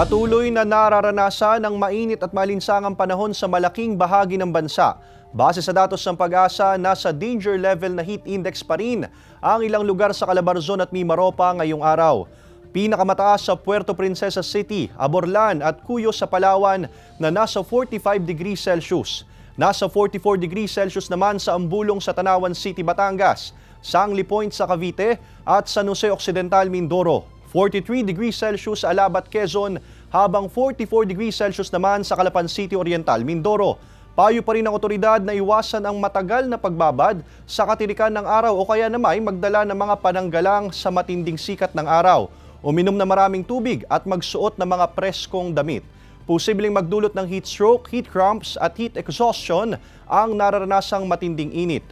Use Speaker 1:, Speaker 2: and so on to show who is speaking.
Speaker 1: Patuloy na nararanasan ng mainit at malinsangang panahon sa malaking bahagi ng bansa. Base sa datos ng pag-asa, nasa danger level na heat index pa rin ang ilang lugar sa Calabarzon at Mimaropa ngayong araw. Pinakamataas sa Puerto Princesa City, Aborlan at Cuyo sa Palawan na nasa 45 degrees Celsius. Nasa 44 degrees Celsius naman sa Ambulong sa Tanawan City, Batangas, Sangli Point sa Cavite at San Jose Occidental, Mindoro. 43 degrees Celsius sa Alabat, Quezon, habang 44 degrees Celsius naman sa Calapan City Oriental, Mindoro. Payo pa rin ng otoridad na iwasan ang matagal na pagbabad sa katirikan ng araw o kaya naman magdala ng mga pananggalang sa matinding sikat ng araw. Uminom na maraming tubig at magsuot ng mga preskong damit. Posibleng magdulot ng heat stroke, heat cramps at heat exhaustion ang nararanasang matinding init.